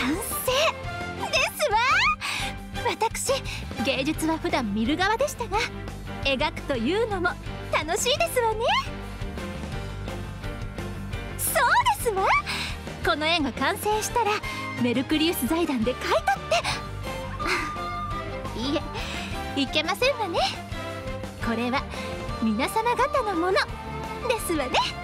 完成ですわ私芸術は普段見る側でしたが描くというのも楽しいですわね。そうですわ。この絵が完成したらメルクリウス財団で買い取って。いえいけませんわね。これは皆様方のものですわね。